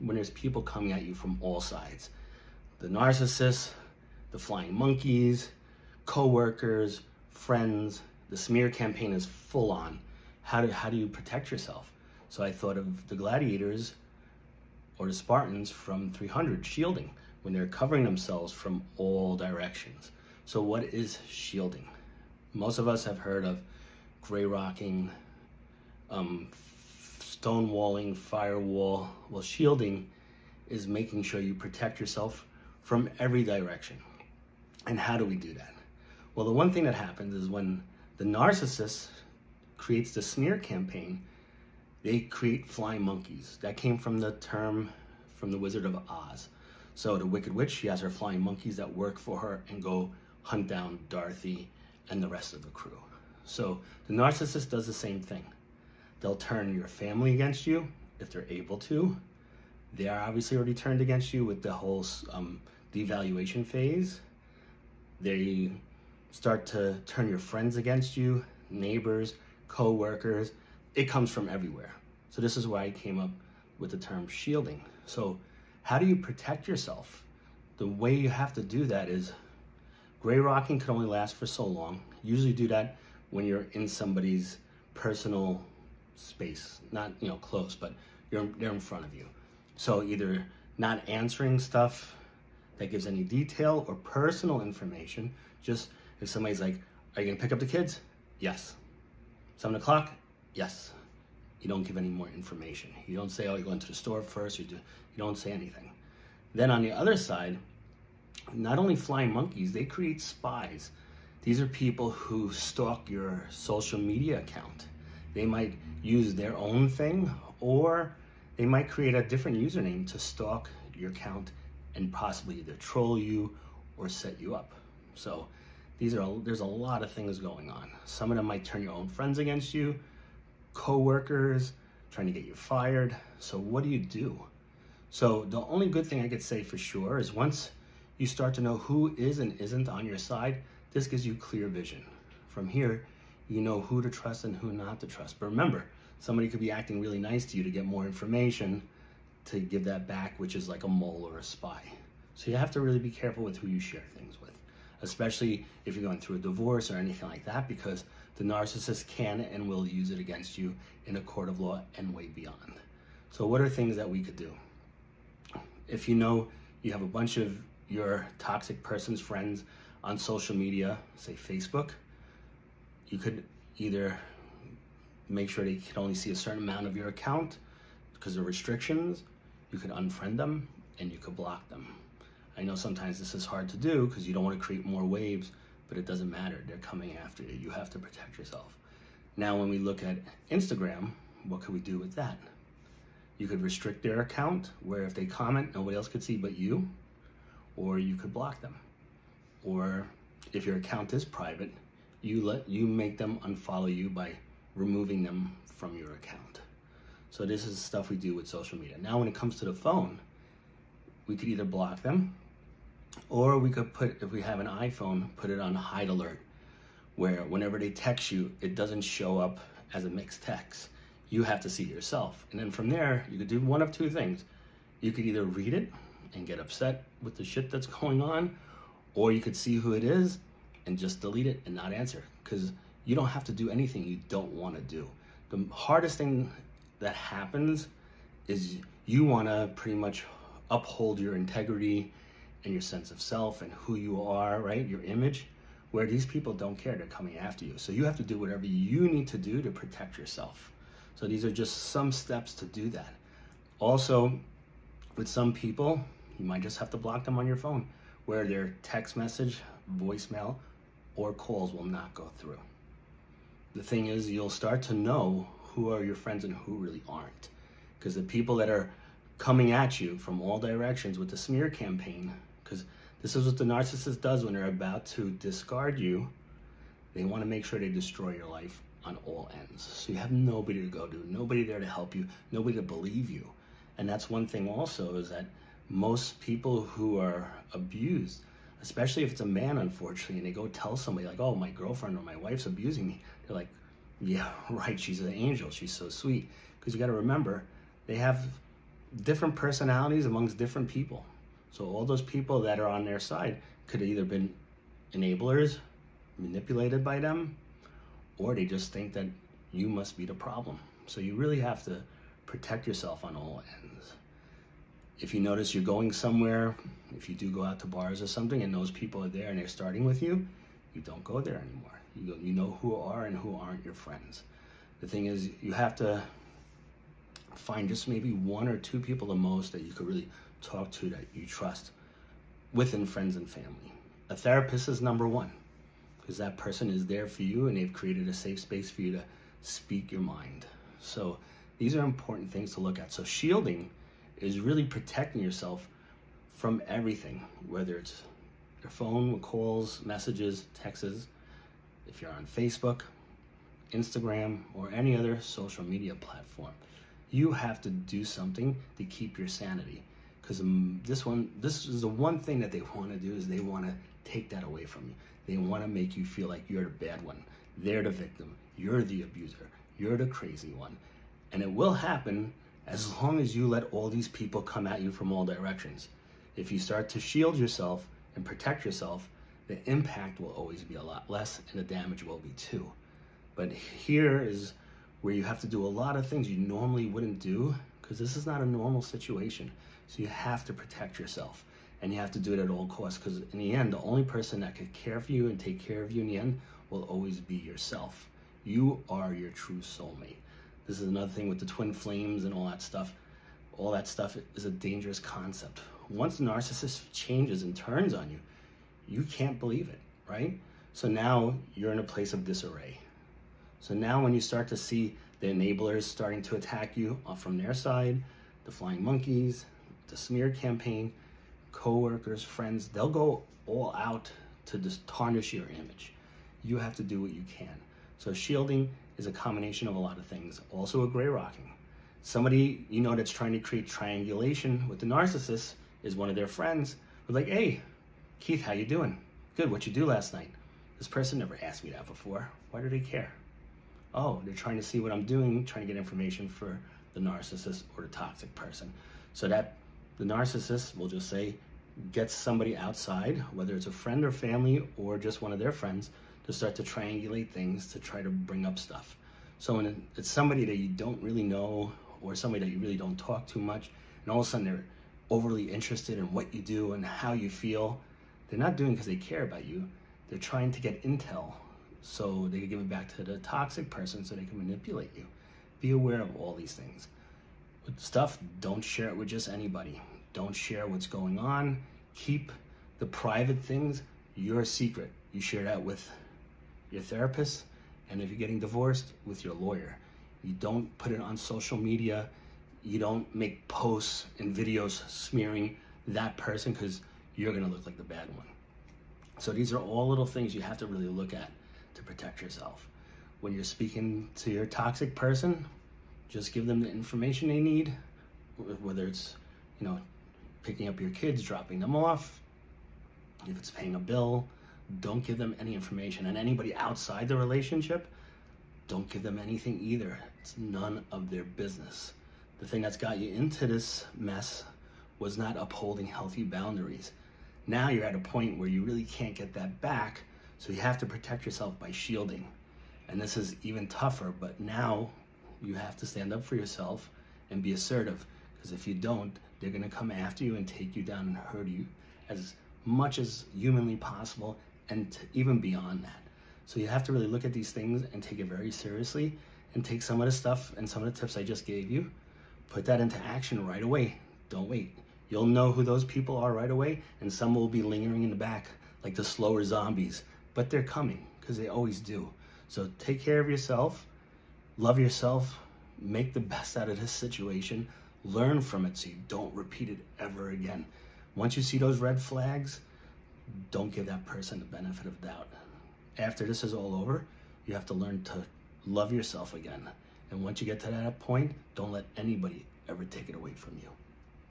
when there's people coming at you from all sides. The narcissists, the flying monkeys, co-workers, friends, the smear campaign is full on. How do, how do you protect yourself? So I thought of the gladiators or the Spartans from 300 shielding when they're covering themselves from all directions. So what is shielding? Most of us have heard of gray rocking, um, stonewalling, firewall. Well, shielding is making sure you protect yourself from every direction. And how do we do that? Well, the one thing that happens is when the narcissist creates the smear campaign, they create flying monkeys. That came from the term from the Wizard of Oz. So the Wicked Witch, she has her flying monkeys that work for her and go hunt down Dorothy and the rest of the crew. So the narcissist does the same thing. They'll turn your family against you if they're able to. They are obviously already turned against you with the whole um, devaluation phase. They start to turn your friends against you, neighbors, co-workers. It comes from everywhere. So this is why I came up with the term shielding. So how do you protect yourself? The way you have to do that is gray rocking can only last for so long. Usually do that when you're in somebody's personal space, not you know close, but you're they're in front of you. So either not answering stuff that gives any detail or personal information. Just if somebody's like, "Are you gonna pick up the kids?" Yes. Seven o'clock? Yes. You don't give any more information. You don't say, "Oh, you're going to the store first. You do. You don't say anything. Then on the other side, not only flying monkeys, they create spies. These are people who stalk your social media account. They might use their own thing or they might create a different username to stalk your account and possibly either troll you or set you up. So these are there's a lot of things going on. Some of them might turn your own friends against you, co-workers, trying to get you fired. So what do you do? So the only good thing I could say for sure is once you start to know who is and isn't on your side, this gives you clear vision. From here, you know who to trust and who not to trust. But remember, somebody could be acting really nice to you to get more information to give that back, which is like a mole or a spy. So you have to really be careful with who you share things with, especially if you're going through a divorce or anything like that, because the narcissist can and will use it against you in a court of law and way beyond. So what are things that we could do? If you know you have a bunch of your toxic person's friends on social media, say Facebook, you could either make sure they can only see a certain amount of your account because of restrictions. You could unfriend them and you could block them. I know sometimes this is hard to do because you don't want to create more waves, but it doesn't matter. They're coming after you. You have to protect yourself. Now, when we look at Instagram, what could we do with that? You could restrict their account where if they comment, nobody else could see but you, or you could block them. Or if your account is private, you let you make them unfollow you by removing them from your account. So this is stuff we do with social media. Now when it comes to the phone, we could either block them or we could put, if we have an iPhone, put it on hide alert where whenever they text you, it doesn't show up as a mixed text. You have to see it yourself. And then from there, you could do one of two things. You could either read it and get upset with the shit that's going on, or you could see who it is and just delete it and not answer because you don't have to do anything you don't want to do. The hardest thing that happens is you want to pretty much uphold your integrity and your sense of self and who you are, right? Your image, where these people don't care. They're coming after you. So you have to do whatever you need to do to protect yourself. So these are just some steps to do that. Also, with some people, you might just have to block them on your phone where their text message, voicemail, or calls will not go through. The thing is, you'll start to know who are your friends and who really aren't. Because the people that are coming at you from all directions with the smear campaign, because this is what the narcissist does when they're about to discard you, they want to make sure they destroy your life on all ends. So you have nobody to go to, nobody there to help you, nobody to believe you. And that's one thing also is that most people who are abused, especially if it's a man, unfortunately, and they go tell somebody like, oh, my girlfriend or my wife's abusing me, they're like, yeah, right, she's an angel, she's so sweet. Because you got to remember, they have different personalities amongst different people. So all those people that are on their side could have either been enablers, manipulated by them, or they just think that you must be the problem. So you really have to protect yourself on all ends. If you notice you're going somewhere, if you do go out to bars or something and those people are there and they're starting with you, you don't go there anymore. You, you know who are and who aren't your friends. The thing is, you have to find just maybe one or two people the most that you could really talk to that you trust within friends and family. A therapist is number one because that person is there for you and they've created a safe space for you to speak your mind. So these are important things to look at. So shielding is really protecting yourself from everything, whether it's your phone, calls, messages, texts, if you're on Facebook, Instagram, or any other social media platform. You have to do something to keep your sanity. Because um, this one, this is the one thing that they want to do is they want to take that away from you. They want to make you feel like you're the bad one. They're the victim. You're the abuser. You're the crazy one. And it will happen as long as you let all these people come at you from all directions. If you start to shield yourself and protect yourself, the impact will always be a lot less and the damage will be too. But here is where you have to do a lot of things you normally wouldn't do because this is not a normal situation. So you have to protect yourself and you have to do it at all costs because in the end, the only person that could care for you and take care of you in the end will always be yourself. You are your true soulmate. This is another thing with the twin flames and all that stuff. All that stuff is a dangerous concept. Once the narcissist changes and turns on you, you can't believe it, right? So now you're in a place of disarray. So now when you start to see the enablers starting to attack you from their side, the flying monkeys, the smear campaign, coworkers, friends, they'll go all out to just tarnish your image. You have to do what you can. So shielding is a combination of a lot of things. Also a gray rocking. Somebody you know that's trying to create triangulation with the narcissist is one of their friends. We're like, hey, Keith, how you doing? Good, what you do last night? This person never asked me that before. Why do they care? Oh, they're trying to see what I'm doing, trying to get information for the narcissist or the toxic person. So that the narcissist will just say, get somebody outside, whether it's a friend or family or just one of their friends, to start to triangulate things to try to bring up stuff. So when it's somebody that you don't really know or somebody that you really don't talk too much, and all of a sudden they're overly interested in what you do and how you feel, they're not doing because they care about you. They're trying to get intel so they can give it back to the toxic person so they can manipulate you. Be aware of all these things. With stuff, don't share it with just anybody. Don't share what's going on. Keep the private things your secret. You share that with your therapist, and if you're getting divorced, with your lawyer. You don't put it on social media. You don't make posts and videos smearing that person because you're to look like the bad one. So these are all little things you have to really look at to protect yourself. When you're speaking to your toxic person, just give them the information they need, whether it's, you know, picking up your kids, dropping them off, if it's paying a bill, don't give them any information. And anybody outside the relationship, don't give them anything either. It's none of their business. The thing that's got you into this mess was not upholding healthy boundaries. Now you're at a point where you really can't get that back, so you have to protect yourself by shielding. And this is even tougher, but now you have to stand up for yourself and be assertive. Because if you don't, they're going to come after you and take you down and hurt you as much as humanly possible and even beyond that. So you have to really look at these things and take it very seriously and take some of the stuff and some of the tips I just gave you, put that into action right away. Don't wait. You'll know who those people are right away, and some will be lingering in the back like the slower zombies, but they're coming because they always do. So take care of yourself, love yourself, make the best out of this situation, learn from it so you don't repeat it ever again. Once you see those red flags, don't give that person the benefit of doubt. After this is all over, you have to learn to love yourself again. And once you get to that point, don't let anybody ever take it away from you.